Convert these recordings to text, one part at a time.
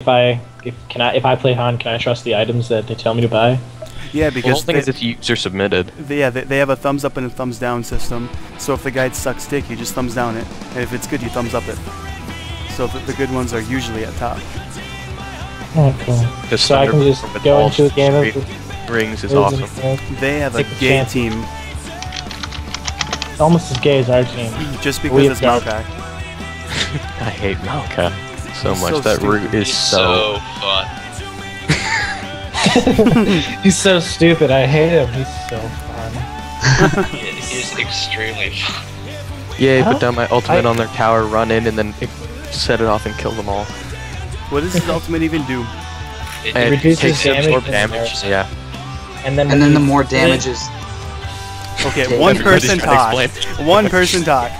if I if can I if I play Han, can I trust the items that they tell me to buy? Yeah, because The whole because thing they, is it's user submitted. they- yeah, they, they have a thumbs up and a thumbs down system. So if the guide sucks dick, you just thumbs down it, and if it's good, you thumbs up it. So the, the good ones are usually at top. Oh, cool. Because So I can just go into a game of Street Rings is awesome. They have a Take a gay chance. team almost as gay as our team. just because have it's Maokai. I hate Maokai so He's much. so that stupid. root is He's so. so fun. He's so stupid. I hate him. He's so fun. He is extremely fun. Yeah, Huh? put down my ultimate I- on their tower, run in, and then set it off and kill them all. What does his ultimate even do? It, And reduces takes damage absorb and damage. their- Yeah. And then And then the more damages. damage is. Okay, Okay, one person talk. One person talk.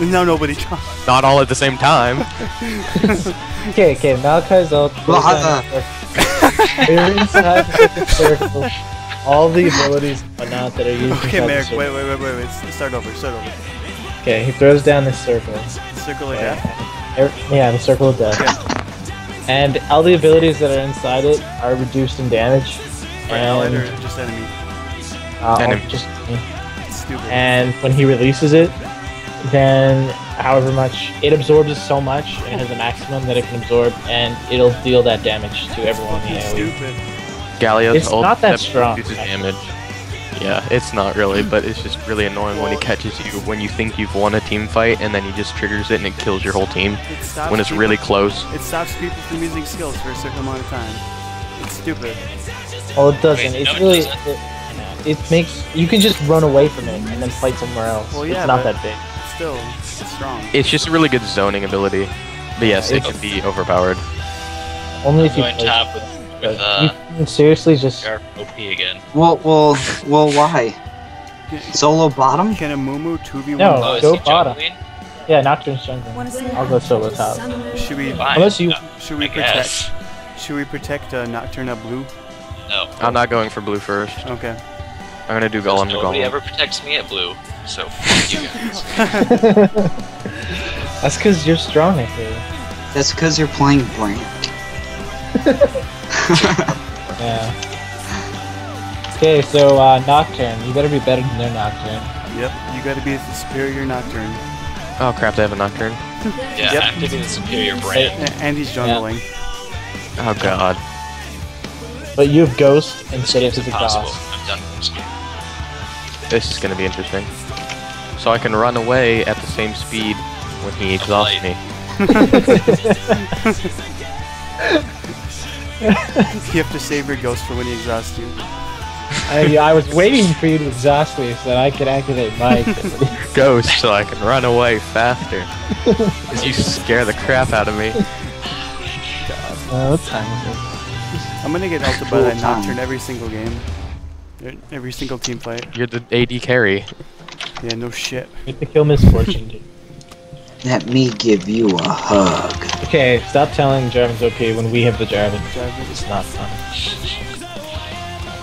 No, nobody talk. Not all at the same time. Okay, okay. Malakai's ult. Well, goes down the. They're inside the circle. All the abilities and whatnot that are used. Okay, inside the Merrick, circle. wait, wait, wait, wait, wait. s- Start over, start over. Okay, he throws down this circle. Circle of death. Yeah, the circle of death. And all the abilities that are inside it are reduced in damage. Right, And just enemy? uh, Enemy. just It's stupid. and when he releases it, then however much it absorbs so much, it has a maximum that it can absorb, and it'll deal that damage to everyone in the It's AoE. stupid. Galio's It's ult not that that strong, reduces actually. damage. Yeah, it's not really, but it's just really annoying when he catches you when you think you've won a team fight and then he just triggers it and it kills your whole team It when it's people- really close. It stops people from using skills for a certain amount of time. It's stupid. Well, it doesn't. Wait, it's no, it really. doesn't. It, it makes you can just run away from it and then fight somewhere else. Well, yeah, it's not but- that big. Still, it's strong. It's just a really good zoning ability. But yes, it can be overpowered. Only if you going top with, with uh, you can seriously just. Sharp OP again. Well, well, well, why? Solo bottom? Can Amumu 2v1? No. Oh, go bottom. juggling? Yeah, Nocturne's jungle. I'll go solo top. Should we Fine. Unless you- No, should we I protect guess. should we protect uh, Nocturne at blue? No. I'm not going for blue first. Okay. I'm gonna do Golem to Nobody ever protects me at blue. So fuck you guys. That's because you're strong, I feel. That's because you're playing Brand. Yeah. Okay, so uh, Nocturne, you better be better than their Nocturne. Yep. You got to be the superior Nocturne. Oh crap, they have a Nocturne. Yeah, Yep. I'm picking the superior brand. A- and he's jungling. Oh god. But you have Ghost instead of It's the impossible. Goss. I'm done with this game. This is gonna be interesting. So I can run away at the same speed when he exhausts me. You have to save your ghost for when he exhausts you. I, I was waiting for you to exhaust me so that I could activate my Ghost so I can run away faster. Cause you scare the crap out of me. uh, what time is it? I'm gonna get ulted by Cool that time. Nocturne every single game. Every single team fight. You're the AD carry. Yeah, no shit. Get to kill Miss Fortune, dude. Let me give you a hug. Okay, stop telling Jarvan's okay when we have the Jarvan. Jarvan. It's not fun.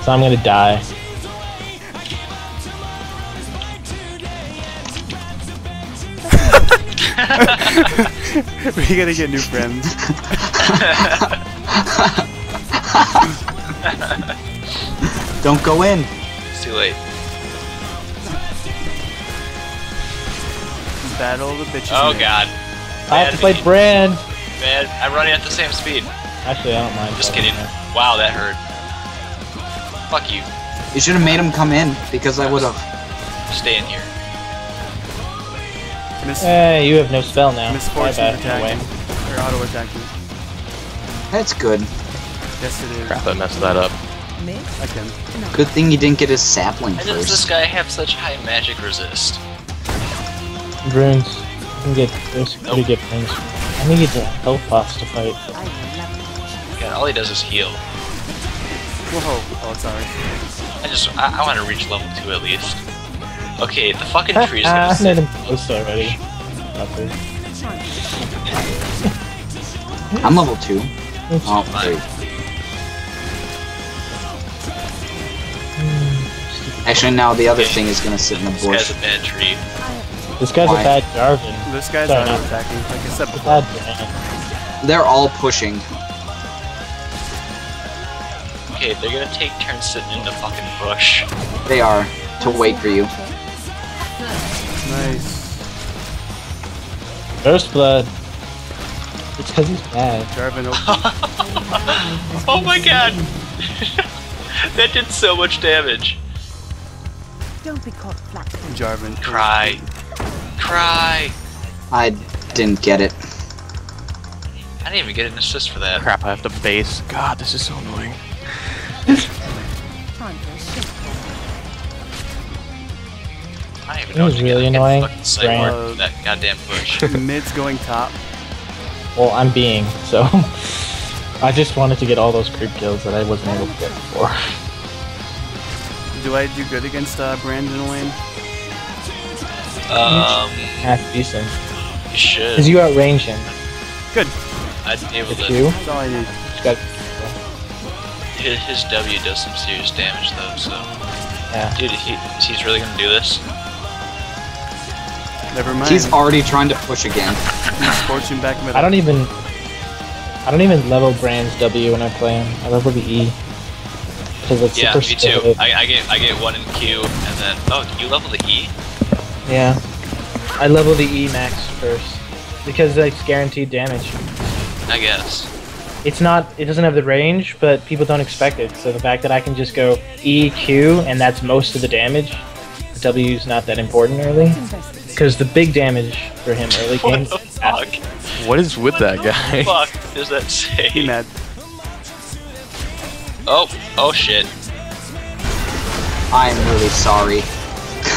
So I'm gonna die. we gotta get new friends. Don't go in. It's too late. Battle of the bitches. Oh man. god. I have to Bad play me. Brand! Man, I'm running at the same speed. Actually, I don't mind. Just playing kidding. Brand. Wow, that hurt. Fuck you. You should have made him come in because I would have. Stay in here. Miss, Eh, you have no spell now. Miss Fortune's Bye-bye. attacking. Away. Or auto attacking. That's good. Yes, it is. Crap, I messed that up. I can. Good thing you didn't get his sapling Why does this guy have such high magic resist? Runes. You can get there's pretty good things. I need a health boss to fight. God, all he does is heal. Whoa. Oh, sorry. I just, I, I want to reach level 2 at least. Okay, the fucking tree is I gonna made sit. him close already. Fucker. I'm level two. Oops. Oh, Fine. Actually, now the other thing is gonna sit in the bush. This guy's a bad tree. This guy's Why? a bad Jarvan. This guy's Sorry, not attacking. Like I said before. bad. They're all pushing. Okay, they're gonna take turns sitting in the fucking bush. They are to wait for you. Nice. First blood. It's because he's bad. Jarvan OP. Oh my god! that did so much damage. Don't be caught flat-footed. Jarvan. Cry. Cry! I didn't get it. I didn't even get an assist for that. Crap, I have to base. God, this is so annoying. Time for a shift. I even It was really annoying. fucking sight Right. mark for that goddamn bush. Mid's going top. Well, I'm being, so. I just wanted to get all those creep kills that I wasn't able to get before. Do I do good against uh, Brandon lane? um, Half decent. you should. Because you outrange him. Good. I'd be able If to. you, That's all I need. just got. His, his W does some serious damage though, so. Yeah. Dude, he, he's really gonna do this? Never mind. He's already trying to push again. He's fortune back middle. I don't even. I don't even level Brand's W when I play him. I level the E. Because it's Yeah, super me too. split. I, I get I get one in Q, and then oh, you level the E? Yeah. I level the E max first. Because it's guaranteed damage. I guess. It's not. It doesn't have the range, but people don't expect it. So the fact that I can just go E Q and that's most of the damage, the W is not that important early. Because the big damage for him early What game. the fuck? What is with that guy? fuck does that He say? mad. Oh, oh shit. I'm really sorry.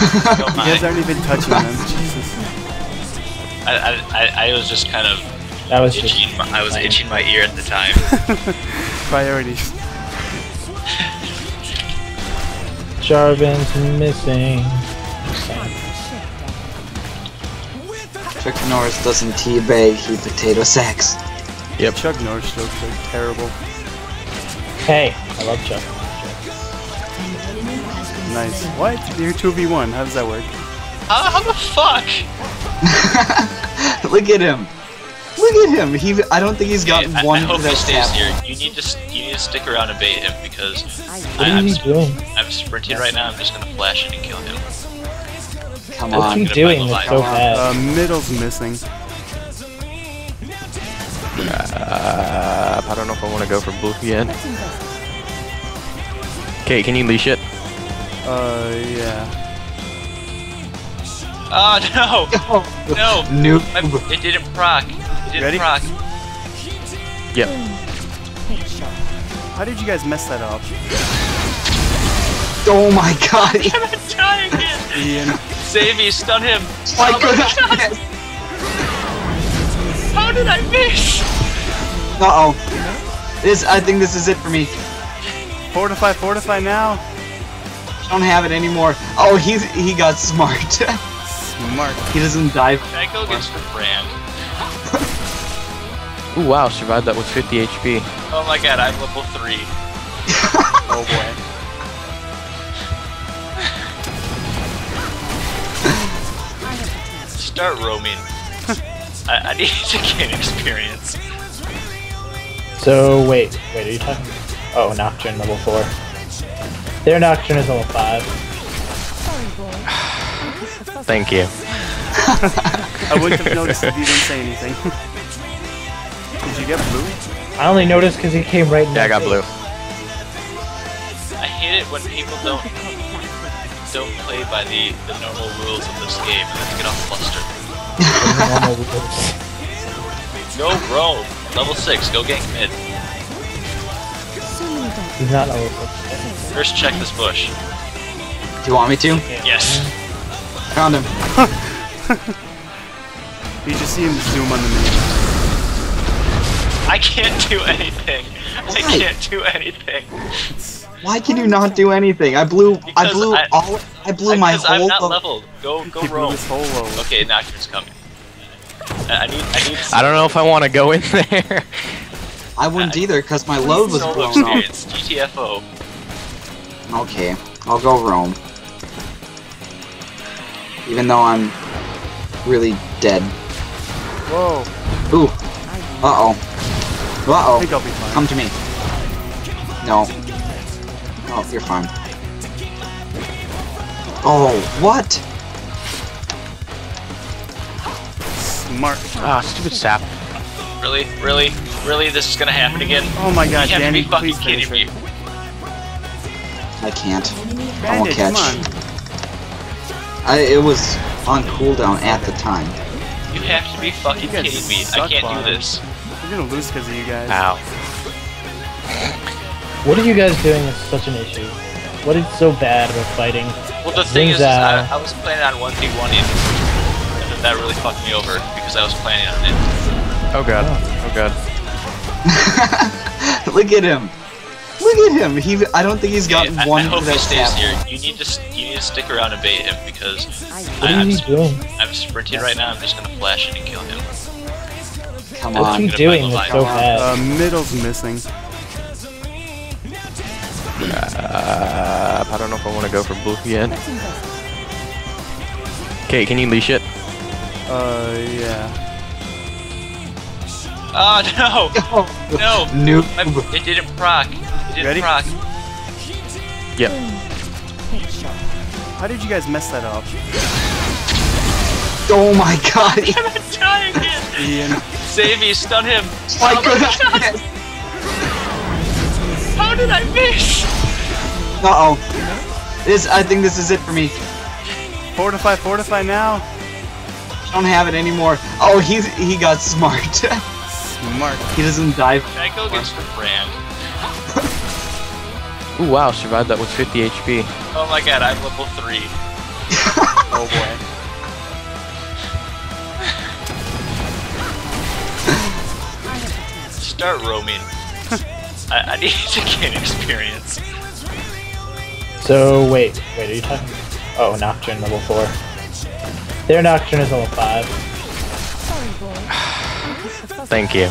You guys aren't even touching them. Jesus. I, I, I, I was just kind of That was just. itching. My, I was itching my ear at the time. Priorities. Jarvan's missing. Time for a shift. Chuck Norris doesn't teabag, he potato sacks. Yep. Chuck Norris jokes are terrible. Hey, I love Chuck. Nice. What? You're 2v1. How does that work? How, how the fuck? Look at him. Look at him. He. I don't think he's got I, one I hope he stays tapped. here. You need to you need to stick around and bait him because What I, are I'm, you sp- doing? I'm sprinting right now. I'm just gonna flash in and kill him. Come What on. are you gonna doing find the so line. bad? Uh, middle's missing. Uh, I don't know if I want to go for blue again. Okay, can you leash it? Uh, yeah. Oh no! No! Noob. My, it didn't proc. It didn't Ready? proc. Yep. How did you guys mess that up? Oh my god. I'm gonna again. Ian. Save me! Stun him! Why Oh could my I God, miss? How did I miss? Uh oh. This. I think this is it for me. Fortify, fortify now. I don't have it anymore. Oh, he's he got smart. Smart. he doesn't die. Can I go against the brand? Ooh, wow, survived that with 50 HP. Oh my god, I'm level 3. Oh boy. I have the task. Start roaming. I, I need to gain experience. So wait, wait, are you talking? Oh, Nocturne level four. Their Nocturne is level five. Sorry, boy. I kiss the fuzz- Thank you. I wouldn't have noticed if you didn't say anything. Did you get blue? I only noticed because he came right. in Yeah, I got blue. I hate it when people don't Don't be caught flat-footed. don't play by the, the normal rules of this game and then get all flustered. Normal rules. Go roam. Level 6, go gank mid. So many dark He's not level six. First check this bush. Do you want me to? Yes. Found him. You just see him zoom on the mini. I can't do anything. I can't do anything. Why can you not do anything? I blew. I blew I- all. I blew my Because I'm whole. not lo- leveled. Go go He blew roam. his whole load. Okay, Nocturne's coming. I I need I need I don't know if I want to go in there. I wouldn't either because my load was solo blown up. experience. GTFO. Okay, I'll go roam. Even though I'm really dead. Whoa. Ooh. Uh-oh. Uh-oh. think I'll be. Come to me. No. Oh, you're fine. Oh, what? Smart. Ah, stupid sap. Really? Really? Really? This is gonna happen again? Oh my god, you have Danny, to be fucking please kidding me. I can't. I won't catch. I, it was on cooldown at the time. You have to be fucking kidding me. I can't Bob. do this. We're gonna lose because of you guys. Ow. What are you guys doing is such an issue. What is so bad about fighting? Well, the thing is, is I, I was planning on 1v1ing, and then that really fucked me over because I was planning on it. Oh god. Oh god. Look at him. Look at him. He. I don't think he's gotten Okay, I, one I hope he stays happened. here. You need to. You need to stick around and bait him because What I, are I'm, you sp- doing? I'm sprinting right now. I'm just gonna flash in and kill him. Come What are on. you gonna doing find that's so light. bad? Uh, middle's missing. Uh, I don't know if I want to go for blue yet. Letting go. Okay, can you leash it? Uh, yeah. Oh no! No! Noob. My, it didn't proc. It didn't Ready? proc. Yep. How did you guys mess that up? Oh my god. I'm dying again. Ian. Save me! Stun him! Why Oh my I God, miss? How did I miss? Uh-oh. This, I think this is it for me. Fortify, fortify now. I don't have it anymore. Oh, he's he got smart. Smart. he doesn't die. Can I go against the brand? Ooh, wow, survived that with 50 HP. Oh my god, I'm level 3. Oh boy. I have the task. Start roaming. I, I need to gain experience. So wait, wait, are you talking? Oh, Nocturne level four. Their Nocturne is level five. Sorry, boy. I put the fuss Thank you.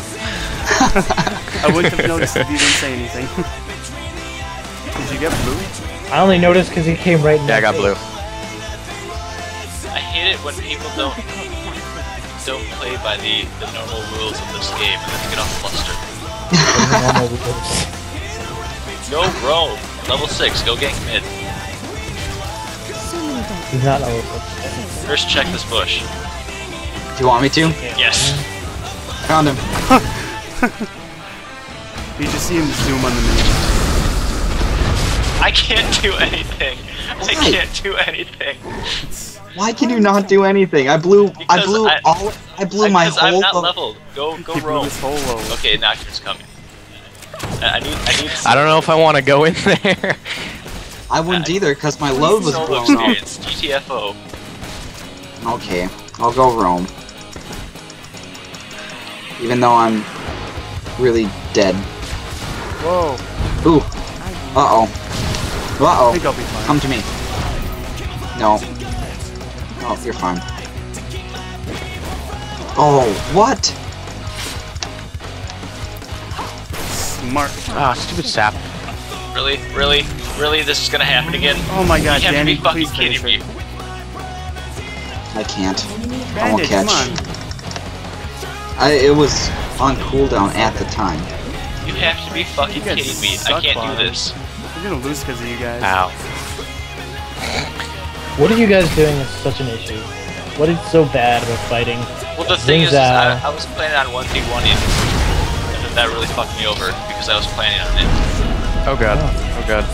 I wouldn't have noticed if you didn't say anything. Did you get blue? I only noticed because he came right. in Yeah, I got blue. I hate it when people don't don't play by the, the normal rules of this game and then get all flustered. Normal rules. Go roam! Level 6, go gank mid. So many dark He's not level six. First check this bush. Do you want me to? Yes. Found him. You just see him zoom on the mini. I can't do anything. I can't do anything. Why can you not do anything? I blew. I blew I- all. I blew my Because I'm whole. not level- leveled. Go go roam. his whole load. Okay, Nocturne's coming. I I need I need I don't know if I want to go in there. I wouldn't either because my load was solo blown up. experience. GTFO. Okay, I'll go roam. Even though I'm really dead. Whoa. Ooh. Uh oh. Uh I oh. think I'll be fine. Come to me. No. Oh, you're fine. Oh, what? Smart. Ah, stupid sap. Really? Really? Really? This is gonna happen again? Oh my god, you have Danny, to be fucking please kidding me. I can't. I won't catch. on. I, it was on cooldown at the time. You have to be fucking kidding me. I can't Bob. do this. We're gonna lose because of you guys. Ow. What are you guys doing is such an issue. What is so bad about fighting? Well, the thing is, is I, I was planning on 1v1ing, and then that really fucked me over because I was planning on it. Oh god. Oh god.